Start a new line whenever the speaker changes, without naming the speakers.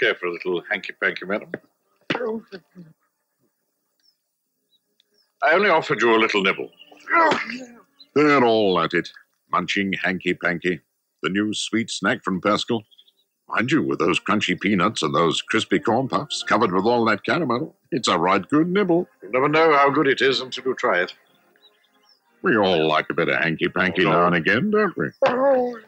care for a little hanky panky, madam. I only offered you a little nibble.
They're all at it. Munching hanky panky. The new sweet snack from Pascal. Mind you, with those crunchy peanuts and those crispy corn puffs covered with all that caramel, it's a right good nibble.
You'll never know how good it is until you try it.
We all like a bit of hanky panky
Oh,
now and again, don't we? Oh,